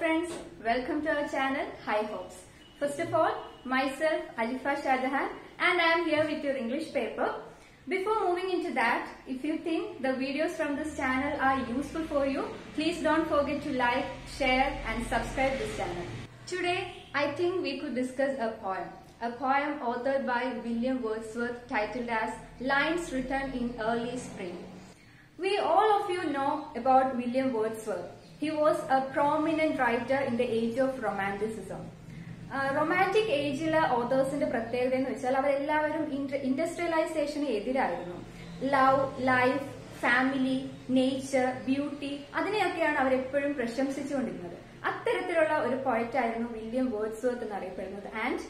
friends, welcome to our channel High Hopes. First of all, myself Alifa Shahjahan and I am here with your English paper. Before moving into that, if you think the videos from this channel are useful for you, please don't forget to like, share and subscribe this channel. Today, I think we could discuss a poem. A poem authored by William Wordsworth titled as Lines Written in Early Spring. We all of you know about William Wordsworth. He was a prominent writer in the age of romanticism. Romantic ഏജിലെ ഓതേഴ്സിന്റെ പ്രത്യേകത എന്ന് വെച്ചാൽ അവരെല്ലാവരും ഇൻഡസ്ട്രിയലൈസേഷന് എതിരായിരുന്നു. Love life family nature beauty അതിനെയൊക്കെയാണ് അവരെപ്പോഴും പ്രശംസിച്ചുകൊണ്ടിരുന്നത്. അത്തരത്തിലുള്ള ഒരു പോയറ്റായിരുന്നു വില്യം വേർഡ്സ്വർത്ത് എന്നറിയപ്പെടുന്നത്. ആൻഡ്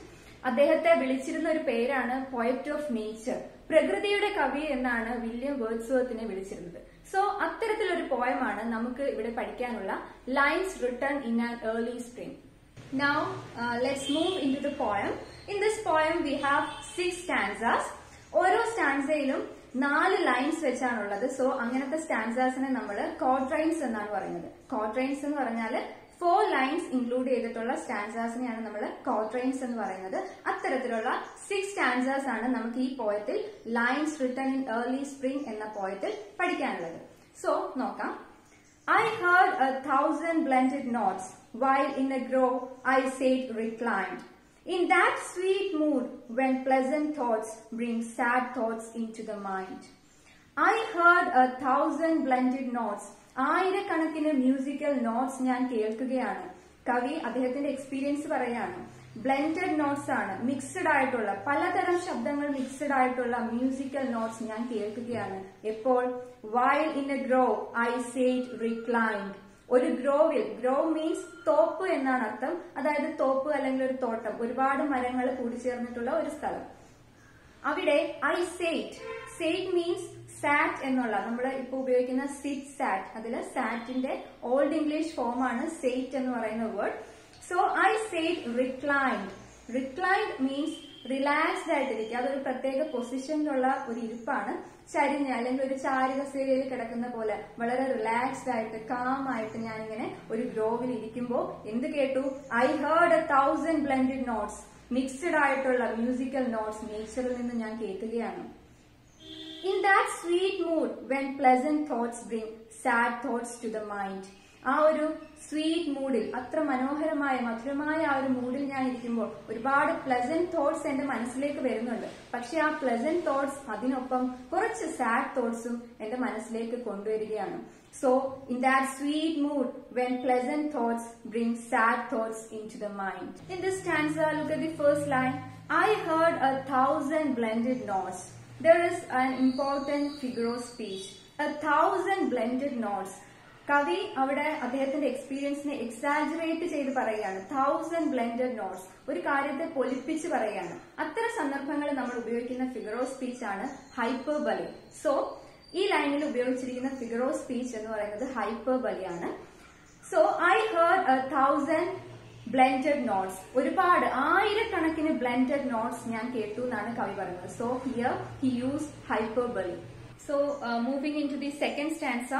അദ്ദേഹത്തെ വിളിച്ചിരുന്ന ഒരു പേരാണ് പോയറ്റ് ഓഫ് നേച്ചർ പ്രകൃതിയുടെ കവി എന്നാണ് വില്യം വേർഡ്സ്വർത്തിനെ വിളിച്ചിരുന്നത്. സോ അത്തരത്തിലൊരു പോയമാണ് നമുക്ക് ഇവിടെ പഠിക്കാനുള്ള lines return in an early spring now let's move into the poem. In this poem, we have six stanzas. ഓരോ സ്റ്റാൻസയിലും നാല് ലൈൻസ് വെച്ചാണുള്ളത് സോ അങ്ങനത്തെ സ്റ്റാൻസാസിനെ നമ്മൾ കോട്രൈൻസ് എന്നാണ് പറയുന്നത് കോട്രൈൻസ് എന്ന് പറഞ്ഞാൽ ഫോർ ലൈൻസ് ഇൻക്ലൂഡ് ചെയ്തിട്ടുള്ള സ്റ്റാൻസാസിനെയാണ് നമ്മൾ കോട്രെയിൻസ് എന്ന് പറയുന്നത്. അത്തരത്തിലുള്ള സിക്സ് സ്റ്റാൻസാസ് ആണ് നമുക്ക് ഈ പോയത്തിൽ lines return in early spring എന്ന പോയത്തിൽ പഠിക്കാനുള്ളത്. സോ നോക്കാം. I heard a thousand blended notes while in a grove I sat reclined in that sweet mood when pleasant thoughts bring sad thoughts into the mind I heard a thousand blended notes ആയിരക്കണക്കിന് musical notes ഞാൻ കേൾക്കുകയാണ്. കവി അദ്ദേഹത്തിന്റെ experience പറയാണ് blended notes ആണ് mixed ആയിട്ടുള്ള പലതരം ശബ്ദങ്ങൾ മിക്സഡ് ആയിട്ടുള്ള മ്യൂസിക്കൽ നോട്ട്സ് ഞാൻ കേൾക്കുകയാണ്. എപ്പോൾ? While in a grove I sat reclined ഒരു ഗ്രോവിൽ ഗ്രോ മീൻസ് തോപ്പ് എന്നാണ് അർത്ഥം. അതായത് തോപ്പ് അല്ലെങ്കിൽ ഒരു തോട്ടം. ഒരുപാട് മരങ്ങൾ കൂടിച്ചേർന്നിട്ടുള്ള ഒരു സ്ഥലം. അവിടെ ഐ സേറ്റ് സേറ്റ് മീൻസ് സാറ്റ് എന്നുള്ള നമ്മൾ ഇപ്പൊ ഉപയോഗിക്കുന്ന സിറ്റ് സാറ്റ് അതിൽ സാറ്റിന്റെ ഓൾഡ് ഇംഗ്ലീഷ് ഫോം ആണ് സേറ്റ് എന്ന് പറയുന്ന word so I sate reclined reclined means relaxed ആയിട്ടിരിക്കുക. അതൊരു പ്രത്യേക പൊസിഷനിലുള്ള ഒരു ഇരിപ്പാണ്. ചരിഞ്ഞ അല്ലെങ്കിൽ ഒരു ചാരികസേരയിൽ കിടക്കുന്ന പോലെ വളരെ റിലാക്സ്ഡ് ആയിട്ട് കാം ആയിട്ട് ഞാനിങ്ങനെ ഒരു ഗ്രോവിൽ ഇരിക്കുമ്പോൾ എന്ത് കേട്ടു? I heard a thousand blended notes mixed ആയിട്ടുള്ള മ്യൂസിക്കൽ നോട്ട്സ് നേച്ചറിൽ നിന്ന് ഞാൻ കേൾക്കുകയാണ്. In that sweet mood when pleasant thoughts bring sad thoughts to the mind ആ ഒരു സ്വീറ്റ് മൂഡിൽ അത്ര മനോഹരമായ മധുരമായ ആ ഒരു മൂഡിൽ ഞാൻ ഇരിക്കുമ്പോൾ ഒരുപാട് പ്ലസന്റ് തോട്ട്സ് എന്റെ മനസ്സിലേക്ക് വരുന്നുണ്ട്. പക്ഷെ ആ പ്ലസന്റ് തോട്ട്സ് അതിനൊപ്പം കുറച്ച് സാഡ് തോട്ട്സും എന്റെ മനസ്സിലേക്ക് കൊണ്ടുവരികയാണ്. So in that sweet mood when pleasant thoughts bring sad thoughts into the mind in this look the first line I heard a thousand blended notes there is an important figure of speech. A thousand blended notes. കവി അവിടെ അദ്ദേഹത്തിന്റെ എക്സ്പീരിയൻസിനെ exaggerate ചെയ്ത് പറയുകയാണ്. Thousand blended notes ഒരു കാര്യത്തെ പൊലിപ്പിച്ച് പറയുകയാണ്. അത്തരം സന്ദർഭങ്ങളിൽ നമ്മൾ ഉപയോഗിക്കുന്ന ഫിഗർ ഓഫ് സ്പീച്ച് ആണ് ഹൈപ്പർബലി സോ ഈ ലൈനിൽ ഉപയോഗിച്ചിരിക്കുന്ന ഫിഗർ ഓഫ് സ്പീച്ച് എന്ന് പറയുന്നത് ഹൈപ്പർബലിയാണ് so I heard thousand blended notes ഒരുപാട് ആയിരക്കണക്കിന് ബ്ലെൻഡഡ് നോട്ട്സ് ഞാൻ കേട്ടു എന്നാണ് കവി പറയുന്നത്. So here he use hyperbole so moving into the second stanza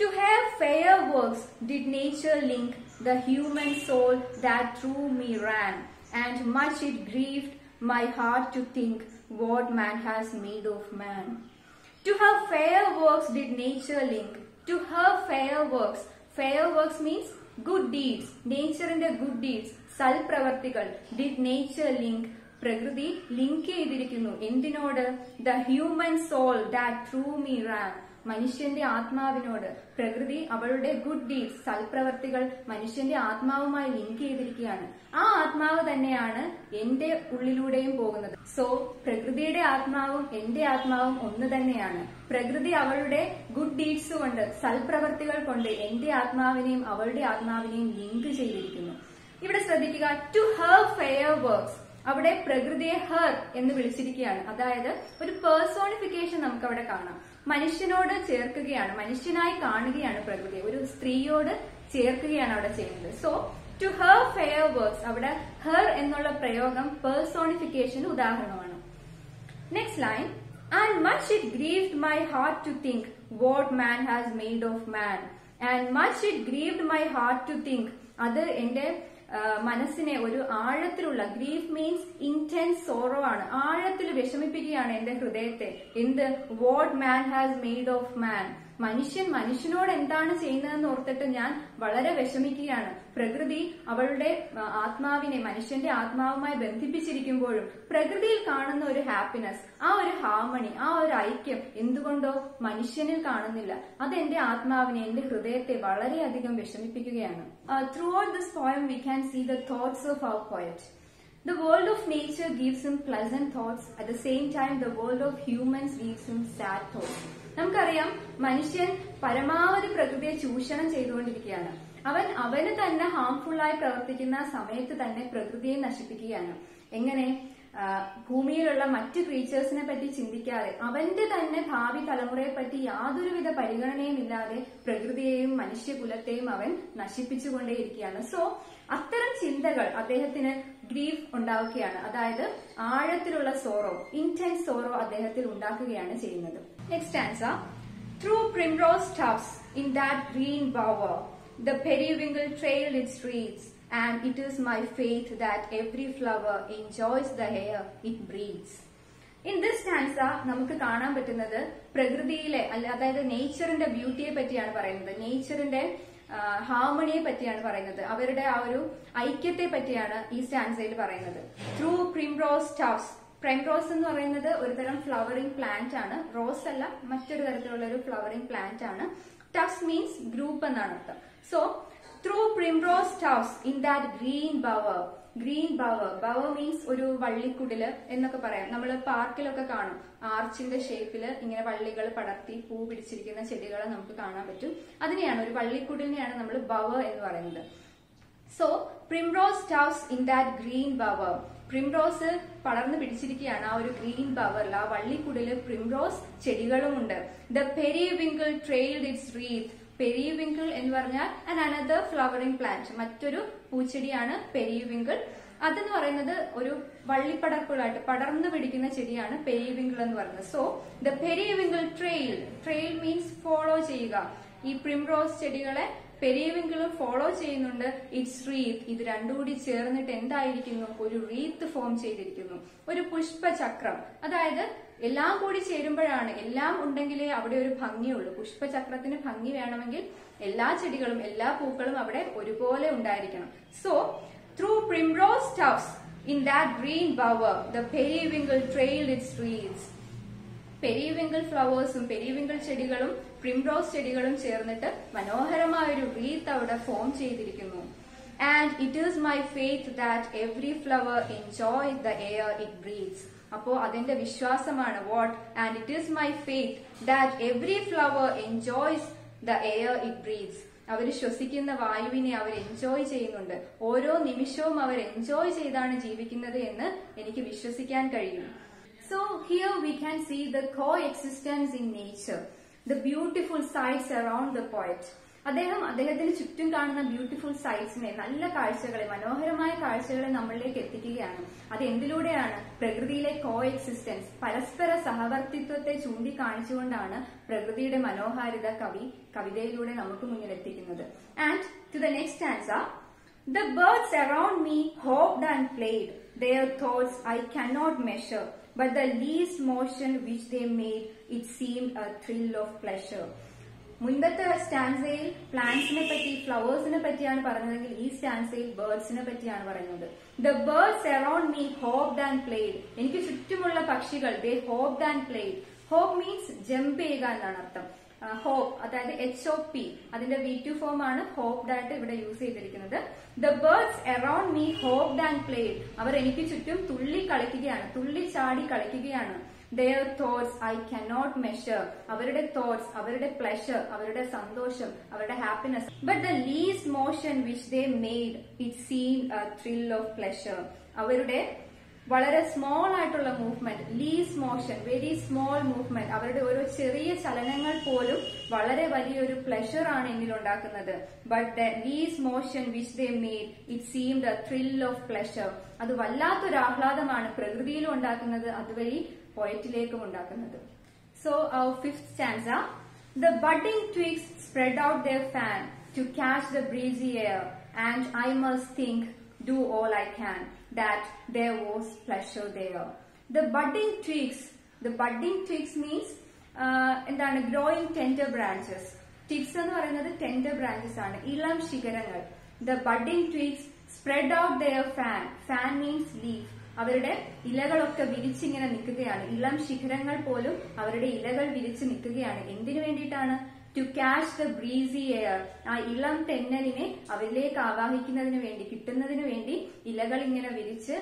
to have fair works did nature link the human soul that through me ran and much it grieved my heart to think what man has made of man to have fair works did nature link to have fair works fair works means good deeds നേച്ചറിന്റെ good deeds സൽപ്രവർത്തികൾ. Did nature link പ്രകൃതി link ചെയ്തിരിക്കുന്നു. എന്തിനോട്? The human soul that through me ran മനുഷ്യന്റെ ആത്മാവിനോട് പ്രകൃതി അവളുടെ good deeds സൽപ്രവർത്തികൾ മനുഷ്യന്റെ ആത്മാവുമായി link ചെയ്തിരിക്കുകയാണ്. ആ ആത്മാവ് തന്നെയാണ് എന്റെ ഉള്ളിലൂടെയും പോകുന്നത്. സോ പ്രകൃതിയുടെ ആത്മാവും എന്റെ ആത്മാവും ഒന്ന് തന്നെയാണ്. പ്രകൃതി അവളുടെ ഗുഡ് ഡീഡ്സ് കൊണ്ട് സൽപ്രവർത്തികൾ കൊണ്ട് എന്റെ ആത്മാവിനെയും അവളുടെ ആത്മാവിനെയും ലിങ്ക് ചെയ്തിരിക്കുന്നു. ഇവിടെ ശ്രദ്ധിക്കുക ടു ഹർ ഫെയർ വർക്ക്സ് അവിടെ പ്രകൃതിയെ ഹർ എന്ന് വിളിച്ചിരിക്കുകയാണ്. അതായത് ഒരു പേഴ്സോണിഫിക്കേഷൻ നമുക്ക് അവിടെ കാണാം. മനുഷ്യനോട് ചേർക്കുകയാണ് മനുഷ്യനായി കാണുകയാണ് പ്രകൃതി. ഒരു സ്ത്രീയോട് ചേർക്കുകയാണ് അവിടെ ചെയ്യുന്നത്. So to her fair works അവിടെ ഹർ എന്നുള്ള പ്രയോഗം പേഴ്സോണിഫിക്കേഷന് ഉദാഹരണമാണ്. Next line and much it grieved my heart to think what man has made of man and much it grieved my heart to think അത് എന്റെ മനസ്സിനെ ഒരു ആഴത്തിലുള്ള ഗ്രീഫ് മീൻസ് ഇന്റൻസ് സോറോ ആണ്. ആഴത്തിൽ വിഷമിപ്പിക്കുകയാണ് എന്റെ ഹൃദയത്തെ. എന്ത് what man has made of man മനുഷ്യൻ മനുഷ്യനോട് എന്താണ് ചെയ്യുന്നതെന്ന് ഓർത്തിട്ട് ഞാൻ വളരെ വിഷമിക്കുകയാണ് പ്രകൃതി അവളുടെ ആത്മാവിനെ മനുഷ്യന്റെ ആത്മാവുമായി ബന്ധിപ്പിച്ചിരിക്കുമ്പോഴും പ്രകൃതിയിൽ കാണുന്ന ഒരു ഹാപ്പിനെസ് ആ ഒരു ഹാർമണി ആ ഒരു ഐക്യം എന്തുകൊണ്ടോ മനുഷ്യനിൽ കാണുന്നില്ല അത് എന്റെ ആത്മാവിനെ എന്റെ ഹൃദയത്തെ വളരെയധികം വിഷമിപ്പിക്കുകയാണ് throughout this poem we can see the thoughts of our poet The world of nature gives him pleasant thoughts. At the same time, the world of humans gives him sad thoughts. നമുക്കറിയാം മനുഷ്യൻ പരമാവധി പ്രകൃതിയെ ചൂഷണം ചെയ്തുകൊണ്ടിരിക്കുകയാണ്. അവൻ അവന് തന്നെ ഹാംഫുള്ളായി പ്രവർത്തിക്കുന്ന സമയത്ത് തന്നെ പ്രകൃതിയെ നശിപ്പിക്കുകയാണ്. എങ്ങനെ? ഭൂമിയിലുള്ള മറ്റ് ക്രീച്ചേഴ്സിനെ പറ്റി ചിന്തിക്കാതെ അവന്റെ തന്നെ ഭാവി തലമുറയെ പറ്റി യാതൊരുവിധ പരിഗണനയും ഇല്ലാതെ പ്രകൃതിയെയും മനുഷ്യകുലത്തെയും അവൻ നശിപ്പിച്ചുകൊണ്ടേയിരിക്കുകയാണ്. സോ അത്തരം ചിന്തകൾ അദ്ദേഹത്തിന് ഗ്രീഫ് ഉണ്ടാവുകയാണ്. അതായത് ആഴത്തിലുള്ള സോറോ ഇന്റൻസ് സോറോ അദ്ദേഹത്തിൽ ഉണ്ടാക്കുകയാണ് ചെയ്യുന്നത്. Next answer through primrose tufts in that green bower the periwinkle trail in streets and it is my faith that every flower enjoys the hair it breeds in this stanza നമുക്ക് കാണാൻ പറ്റുന്നത് പ്രകൃതിയിലെ അല്ല അതായത് നേച്ചറിന്റെ ബ്യൂട്ടിയെ പറ്റിയാണ് പറയുന്നത്. നേച്ചറിന്റെ ഹാർമണിയെ പറ്റിയാണ് പറയുന്നത്. അവരുടെ ആ ഒരു ഐക്യത്തെ പറ്റിയാണ് ഈ സ്റ്റാൻസയിൽ പറയുന്നത്. ത്രൂ പ്രിംറോസ് ടവ്സ് പ്രെംറോസ് എന്ന് പറയുന്നത് ഒരുതരം ഫ്ലവറിംഗ് പ്ലാന്റ് ആണ്. റോസ് അല്ല മറ്റൊരു തരത്തിലുള്ള ഒരു ഫ്ലവറിംഗ് പ്ലാന്റ് ആണ്. ടഫ്സ് മീൻസ് ഗ്രൂപ്പ് എന്നാണ് അർത്ഥം. So through primrose tufts in that green bower green bower bower means ഒരു വള്ളിക്കുടിൽ എന്നൊക്കെ പറയാം. നമ്മൾ പാർക്കിലൊക്കെ കാണും. ആർച്ചിന്റെ ഷേപ്പിൽ ഇങ്ങനെ വള്ളികൾ പടർത്തി പൂ പിടിച്ചിരിക്കുന്ന ചെടികളെ നമുക്ക് കാണാൻ പറ്റും. അതിനെയാണ് ഒരു വള്ളിക്കുടിലിനെയാണ് നമ്മൾ ബവർ എന്ന് പറയുന്നത്. So primrose tufts in that green bower primrose പടർന്നു പിടിച്ചിരിക്കുകയാണ് ആ ഒരു ഗ്രീൻ ബവറിൽ ആ വള്ളിക്കുടിൽ primrose ചെടികളുമുണ്ട്. The periwinkle trailed its wreath periwinkle എന്ന് പറഞ്ഞാൽ ആൻഡ് അനദർ ഫ്ലവറിംഗ് പ്ലാന്റ് മറ്റൊരു പൂച്ചെടിയാണ് പെരിവിങ്കിൾ അതെന്ന് പറയുന്നത് ഒരു വള്ളിപ്പടർപ്പുകളായിട്ട് പടർന്നു പിടിക്കുന്ന ചെടിയാണ് പെരിവിങ്കിൾ എന്ന് പറയുന്നത്. So the periwinkle trail trail means follow ചെയ്യുക. ഈ പ്രിംറോസ് ചെടികളെ പെരിയവെങ്കിലും ഫോളോ ചെയ്യുന്നുണ്ട്. ഇറ്റ്സ് റീത്ത് ഇത് രണ്ടും കൂടി ചേർന്നിട്ട് എന്തായിരിക്കുന്നു? ഒരു റീത്ത് ഫോം ചെയ്തിരിക്കുന്നു. ഒരു പുഷ്പചക്രം. അതായത് എല്ലാം കൂടി ചേരുമ്പോഴാണ് എല്ലാം ഉണ്ടെങ്കിലേ അവിടെ ഒരു ഭംഗിയുള്ളൂ. പുഷ്പചക്രത്തിന് ഭംഗി വേണമെങ്കിൽ എല്ലാ ചെടികളും എല്ലാ പൂക്കളും അവിടെ ഒരുപോലെ ഉണ്ടായിരിക്കണം. So through primrose tufts in that green bower the periwinkle trail it wreaths periwinkle ഫ്ലവേഴ്സും periwinkle ചെടികളും പ്രിംറോസ് ചെടികളും ചേർന്നിട്ട് മനോഹരമായ ഒരു റീത്ത് അവിടെ ഫോം ചെയ്തിരിക്കുന്നു. And it is my faith that every flower enjoy the air it breathes അപ്പോ അതിന്റെ വിശ്വാസമാണ് what and it is my faith that every flower enjoys the air it breathes അവർ ശ്വസിക്കുന്ന വായുവിനെ അവർ എൻജോയ് ചെയ്യുന്നുണ്ട്. ഓരോ നിമിഷവും അവർ എൻജോയ് ചെയ്താണ് ജീവിക്കുന്നത് എന്ന് എനിക്ക് വിശ്വസിക്കാൻ കഴിയും. So here we can see the coexistence in nature the beautiful sights around the poet. അദ്ദേഹം അദ്ദേഹത്തിന് ചുറ്റും കാണുന്ന ബ്യൂട്ടിഫുൾ സൈറ്റ്സിനെ നല്ല കാഴ്ചകളെ മനോഹരമായ കാഴ്ചകളെ നമ്മളിലേക്ക് എത്തിക്കുകയാണ്. അത് എന്തിലൂടെയാണ്? പ്രകൃതിയിലെ കോ എക്സിസ്റ്റൻസ് പരസ്പര സഹവർത്തിത്വത്തെ ചൂണ്ടിക്കാണിച്ചുകൊണ്ടാണ് പ്രകൃതിയുടെ മനോഹാരിത കവി കവിതയിലൂടെ നമുക്ക് മുന്നിൽ എത്തിക്കുന്നത് and to the next answer the birds around me hopped and played their thoughts I cannot measure but the least motion which they made, it seemed a thrill of pleasure. മുൻപത്തെ സ്റ്റാൻസയിൽ പ്ലാന്റ്സിനെ പറ്റി ഫ്ലവേഴ്സിനെ പറ്റിയാണ് പറഞ്ഞതെങ്കിൽ ഈ സ്റ്റാൻസയിൽ ബേർഡ്സിനെ പറ്റിയാണ് പറയുന്നത്. The birds around me hopped and played എനിക്ക് ചുറ്റുമുള്ള പക്ഷികൾ they hopped and played hop means jump ചെയ്യുക എന്നാണ് അർത്ഥം. ഹോപ്പ് അതായത് എച്ച് ഒ പി അതിന്റെ വി ടു ഫോം ആണ് ഹോപ്ഡ് ആയിട്ട് ഇവിടെ യൂസ് ചെയ്തിരിക്കുന്നത്. The birds around me hopped and played അവർ എനിക്ക് ചുറ്റും തുള്ളി കളിക്കുകയാണ് തുള്ളി ചാടി കളിക്കുകയാണ്. Their thoughts I cannot measure അവരുടെ തോട്ട്സ് അവരുടെ പ്ലഷർ അവരുടെ സന്തോഷം അവരുടെ happiness but the least motion which they made it seen thrill of pleasure അവരുടെ വളരെ സ്മോൾ ആയിട്ടുള്ള movement least motion very small movement അവരുടെ ഓരോ ചെറിയ ചലനങ്ങൾ പോലും വളരെ വലിയൊരു പ്ലഷർ ആണ് എന്നിൽ ഉണ്ടാക്കുന്നത്. But least motion which they made it seem the thrill of pleasure അത് വല്ലാത്തൊരു ആഹ്ലാദമാണ് പ്രകൃതിയിലും ഉണ്ടാക്കുന്നത് അതുവഴി പോയറ്റിലേക്കും ഉണ്ടാക്കുന്നത്. So fifth stanza the budding twigs spread out the fan to catch the breezy air and I must think do all I can, that there was pleasure there. The budding twigs, the budding twigs means uh, എന്താണ് growing tender branches tips എന്ന് പറയുന്നത് tender branches ആണ് ഇളം ശിഖരങ്ങൾ. The budding twigs spread out their fan. Fan means leaf അവരുടെ ഇലകളൊക്കെ വിരിച്ചിങ്ങനെ നിൽക്കുകയാണ്. ഇളം ശിഖരങ്ങൾ പോലും അവരുടെ ഇലകൾ വിരിച്ച് നിൽക്കുകയാണ്. എന്തിനു വേണ്ടിയിട്ടാണ്? To catch the breezy air ആ ഇളം തെന്നലിനെ അവരിലേക്ക് ആവാഹിക്കുന്നതിന് വേണ്ടി കിട്ടുന്നതിന് വേണ്ടി ഇലകൾ ഇങ്ങനെ വിരിച്ച്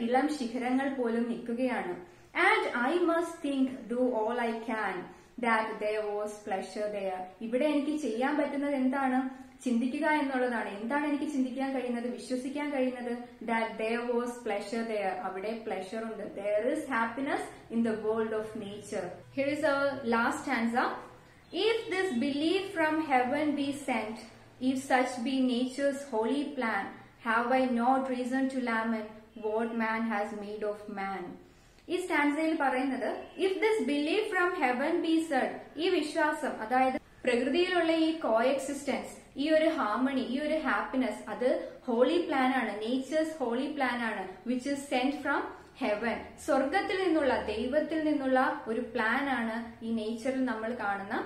ഇളം ശിഖരങ്ങൾ പോലും നിൽക്കുകയാണ്. And I must think do all I can that the was pleasure there ഇവിടെ എനിക്ക് ചെയ്യാൻ പറ്റുന്നത് എന്താണ്? ചിന്തിക്കുക എന്നുള്ളതാണ്. എന്താണ് എനിക്ക് ചിന്തിക്കാൻ കഴിയുന്നത്? വിശ്വസിക്കാൻ കഴിയുന്നത്? That the was pleasure there അവിടെ പ്ലഷർ ഉണ്ട്. There is happiness in the world of nature here is our last answer if this belief from heaven be sent, if such be nature's holy plan, have I not reason to lament what man has made of man? ഈ സ്റ്റാൻസയിൽ പറയുന്നത് if this believe from heaven be said ഈ വിശ്വാസം അതായത് പ്രകൃതിയിലുള്ള ഈ കോ existence ഈ ഒരു harmony ഈ ഒരു ഹാപ്പിനെസ് അത് ഹോളി പ്ലാൻ ആണ് നേച്ചേഴ്സ് ഹോളി പ്ലാൻ ആണ് which is sent from heaven സ്വർഗത്തിൽ നിന്നുള്ള ദൈവത്തിൽ നിന്നുള്ള ഒരു പ്ലാൻ ആണ് ഈ നേച്ചറിൽ നമ്മൾ കാണുന്ന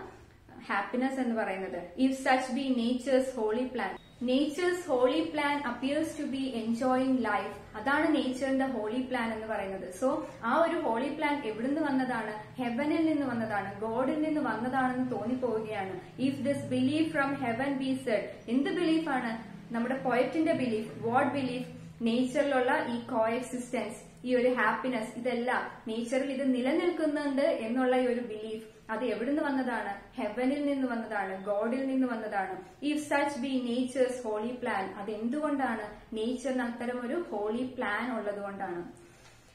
ഹാപ്പിനെസ് എന്ന് പറയുന്നത്. If such be nature's holy plan nature's holy plan appears to be enjoying life അതാണ് നേച്ചറിന്റെ ഹോളി പ്ലാൻ എന്ന് പറയുന്നത്. സോ ആ ഒരു ഹോളി പ്ലാൻ എവിടുന്ന് വന്നതാണ്? ഹെവനിൽ നിന്ന് വന്നതാണ്. ഗോഡിൽ നിന്ന് വന്നതാണെന്ന് തോന്നിപ്പോവുകയാണ്. If this belief from heaven be said എന്ത് ബിലീഫാണ് നമ്മുടെ പോയറ്റിന്റെ ബിലീഫ് വാട്ട് ബിലീഫ് നേച്ചറിലുള്ള ഈ കോ എക്സിസ്റ്റൻസ് ഈ ഒരു ഹാപ്പിനെസ് ഇതെല്ലാം നേച്ചറിൽ ഇത് നിലനിൽക്കുന്നുണ്ട് എന്നുള്ള ഈ ഒരു ബിലീഫ് അത് എവിടുന്ന് വന്നതാണ്? ഹെവനിൽ നിന്ന് വന്നതാണ്. ഗോഡിൽ നിന്ന് വന്നതാണ്. If such be nature's holy plan അത് എന്തുകൊണ്ടാണ് നേച്ചറിന് അത്തരം ഒരു ഹോളി പ്ലാൻ ഉള്ളത് കൊണ്ടാണ്.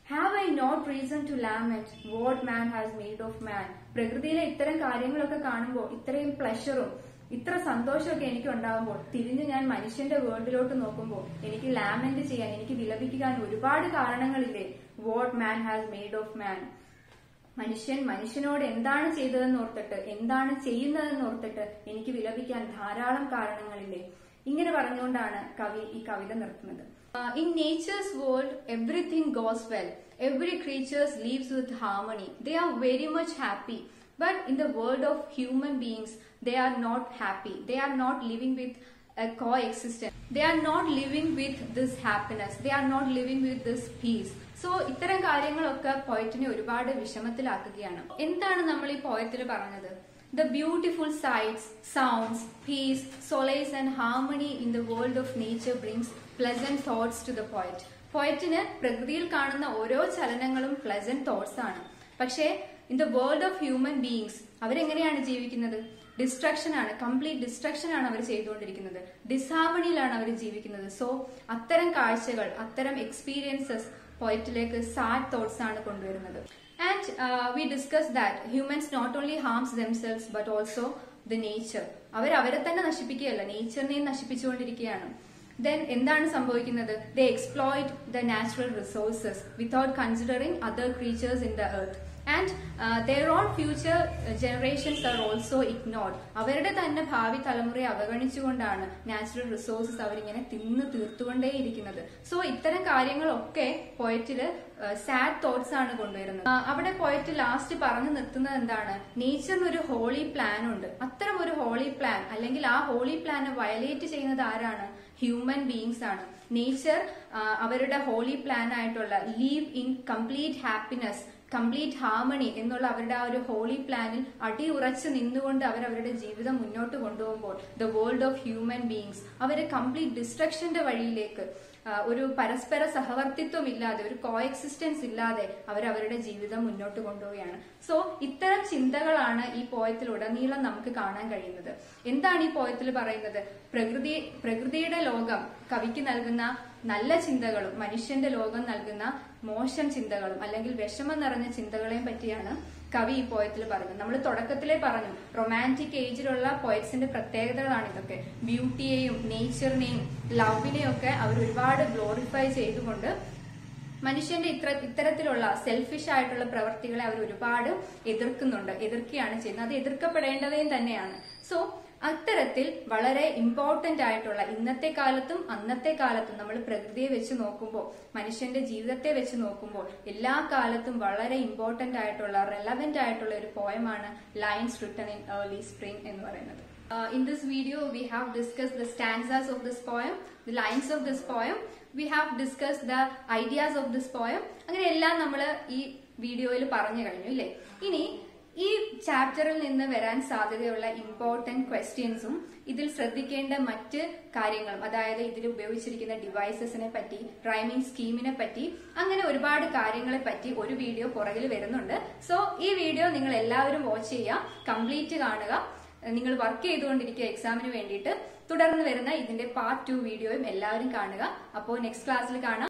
Have I not reason to lament what man has made of man പ്രകൃതിയിലെ ഇത്തരം കാര്യങ്ങളൊക്കെ കാണുമ്പോൾ ഇത്രയും പ്ലഷറും ഇത്ര സന്തോഷമൊക്കെ എനിക്ക് ഉണ്ടാകുമ്പോൾ തിരിഞ്ഞ് ഞാൻ മനുഷ്യന്റെ വേൾഡിലോട്ട് നോക്കുമ്പോൾ എനിക്ക് ലാമെന്റ് ചെയ്യാൻ എനിക്ക് വിലപിക്കാൻ ഒരുപാട് കാരണങ്ങളില്ലേ? What man has made of man മനുഷ്യൻ മനുഷ്യനോട് എന്താണ് ചെയ്തതെന്ന് ഓർത്തിട്ട് എന്താണ് ചെയ്യുന്നതെന്ന് ഓർത്തിട്ട് എനിക്ക് വിലപിക്കാൻ ധാരാളം കാരണങ്ങളില്ലേ ഇങ്ങനെ പറഞ്ഞുകൊണ്ടാണ് കവി ഈ കവിത നിർത്തുന്നത് in nature's world everything goes well every creatures lives with harmony they are very much happy But in the world of human beings, they are not happy. They are not living with a coexistence. They are not living with this happiness. They are not living with this peace. So ഇത്തരം കാര്യങ്ങളൊക്കെ പോയറ്റിനെ ഒരുപാട് വിഷമത്തിലാക്കുകയാണ്. എന്താണ് നമ്മൾ ഈ പോയത്തിൽ പറഞ്ഞത്? The beautiful sights sounds peace solace and harmony in the world of nature brings pleasant thoughts to the poet പോയറ്റിന് പ്രകൃതിയിൽ കാണുന്ന ഓരോ ചലനങ്ങളും പ്ലസന്റ് തോട്ട്സ് ആണ്. പക്ഷേ in the world of human beings അവരെങ്ങനെയാണ് ജീവിക്കുന്നത്? ഡിസ്ട്രക്ഷൻ ആണ് കംപ്ലീറ്റ് ഡിസ്ട്രക്ഷൻ ആണ് അവർ ചെയ്തുകൊണ്ടിരിക്കുന്നത്. ഡിസ്ഹാർമണിയിലാണ് അവർ ജീവിക്കുന്നത്. സോ അത്തരം കാഴ്ചകൾ അത്തരം എക്സ്പീരിയൻസസ് പോയിറ്റിലേക്ക് സാഡ് തോട്ട്സ് ആണ് കൊണ്ടുവരുന്നത് and we discuss that humans not only harms themselves but also the nature അവർ അവരെ തന്നെ നശിപ്പിക്കുകയല്ല നേച്ചറിനെയും നശിപ്പിച്ചുകൊണ്ടിരിക്കുകയാണ്. ദെൻ എന്താണ് സംഭവിക്കുന്നത്? The exploit the natural resources without considering other creatures in the earth and their own future generations are also ignored അവരുടെ തന്നെ ഭാവി തലമുറയെ അവഗണിച്ചുകൊണ്ടാണ് നാച്ചുറൽ റിസോഴ്സസ് അവരിങ്ങനെ തിന്ന് തീർത്തുകൊണ്ടേയിരിക്കുന്നത്. സോ ഇത്തരം കാര്യങ്ങളൊക്കെ പോയറ്റിൽ സാഡ് തോട്ട്സ് ആണ് കൊണ്ടുവരുന്നത്. ആ, അവിടെ പോയിട്ട് ലാസ്റ്റ് പറഞ്ഞു നിർത്തുന്നത് എന്താണ്? നേച്ചറിന് ഒരു ഹോളി പ്ലാൻ ഉണ്ട്. അത്തരം ഒരു ഹോളി പ്ലാൻ അല്ലെങ്കിൽ ആ ഹോളി പ്ലാനെ വയലേറ്റ് ചെയ്യുന്നത് ആരാണ്? ഹ്യൂമൻ ബീങ്സ് ആണ്. നേച്ചർ അവരുടെ ഹോളി പ്ലാൻ ആയിട്ടുള്ള live in complete happiness complete harmony എന്നുള്ള അവരുടെ ആ ഒരു ഹോളി പ്ലാനിൽ അടി ഉറച്ച് നിന്നുകൊണ്ട് അവർ അവരുടെ ജീവിതം മുന്നോട്ട് കൊണ്ടുപോകുമ്പോൾ the world of human beings അവരെ കംപ്ലീറ്റ് ഡിസ്ട്രക്ഷന്റെ വഴിയിലേക്ക് ഒരു പരസ്പര സഹവർത്തിത്വം ഇല്ലാതെ ഒരു കോ എക്സിസ്റ്റൻസ് ഇല്ലാതെ അവരുടെ ജീവിതം മുന്നോട്ട് കൊണ്ടുപോവുകയാണ്. സോ ഇത്തരം ചിന്തകളാണ് ഈ പോയത്തിലുടനീളം നമുക്ക് കാണാൻ കഴിയുന്നത്. എന്താണ് ഈ പോയത്തിൽ പറയുന്നത്? പ്രകൃതി പ്രകൃതിയുടെ ലോകം കവിക്ക് നൽകുന്ന നല്ല ചിന്തകളും മനുഷ്യന്റെ ലോകം നൽകുന്ന മോശം ചിന്തകളും അല്ലെങ്കിൽ വിഷമം നിറഞ്ഞ ചിന്തകളെയും പറ്റിയാണ് കവി ഈ പോയത്തിൽ പറയുന്നത്. നമ്മൾ തുടക്കത്തിലെ പറഞ്ഞു റൊമാന്റിക് ഏജിലുള്ള പോയറ്റ്സിന്റെ പ്രത്യേകതകളാണ് ഇതൊക്കെ. ബ്യൂട്ടിയെയും നേച്ചറിനെയും ലവിനെയും ഒക്കെ അവർ ഒരുപാട് ഗ്ലോറിഫൈ ചെയ്തുകൊണ്ട് മനുഷ്യന്റെ ഇത്ര ഇത്തരത്തിലുള്ള സെൽഫിഷ് ആയിട്ടുള്ള പ്രവൃത്തികളെ അവർ ഒരുപാട് എതിർക്കുന്നുണ്ട് എതിർക്കുകയാണ് ചെയ്യുന്നത്. അത് എതിർക്കപ്പെടേണ്ടതേയും തന്നെയാണ്. സോ അത്തരത്തിൽ വളരെ ഇമ്പോർട്ടന്റ് ആയിട്ടുള്ള ഇന്നത്തെ കാലത്തും അന്നത്തെ കാലത്തും നമ്മൾ പ്രകൃതിയെ വെച്ച് നോക്കുമ്പോൾ മനുഷ്യന്റെ ജീവിതത്തെ വെച്ച് നോക്കുമ്പോൾ എല്ലാ കാലത്തും വളരെ ഇമ്പോർട്ടന്റ് ആയിട്ടുള്ള റെലവെന്റ് ആയിട്ടുള്ള ഒരു പോയമാണ് lines written in early spring എന്ന് പറയുന്നത്. In in video we have have discussed the of this poem poem, lines of this poem we have have the the of this poem. അങ്ങനെ എല്ലാം നമ്മൾ ഈ വീഡിയോയിൽ പറഞ്ഞു കഴിഞ്ഞു ഇല്ലേ? ഇനി ഈ ചാപ്റ്ററിൽ നിന്ന് വരാൻ സാധ്യതയുള്ള ഇമ്പോർട്ടന്റ് ക്വസ്റ്റ്യൻസും ഇതിൽ ശ്രദ്ധിക്കേണ്ട മറ്റ് കാര്യങ്ങളും അതായത് ഇതിൽ ഉപയോഗിച്ചിരിക്കുന്ന ഡിവൈസസിനെ പറ്റി റൈമിംഗ് സ്കീമിനെ പറ്റി അങ്ങനെ ഒരുപാട് കാര്യങ്ങളെ പറ്റി ഒരു വീഡിയോ പുറകിൽ വരുന്നുണ്ട്. സോ ഈ വീഡിയോ നിങ്ങൾ എല്ലാവരും വാച്ച് ചെയ്യുക കംപ്ലീറ്റ് കാണുക. നിങ്ങൾ വർക്ക് ചെയ്തുകൊണ്ടിരിക്കുക എക്സാമിന് വേണ്ടിയിട്ട്. തുടർന്ന് വരുന്ന ഇതിന്റെ പാർട്ട് ടു വീഡിയോയും എല്ലാവരും കാണുക. അപ്പോൾ നെക്സ്റ്റ് ക്ലാസ്സിൽ കാണാം.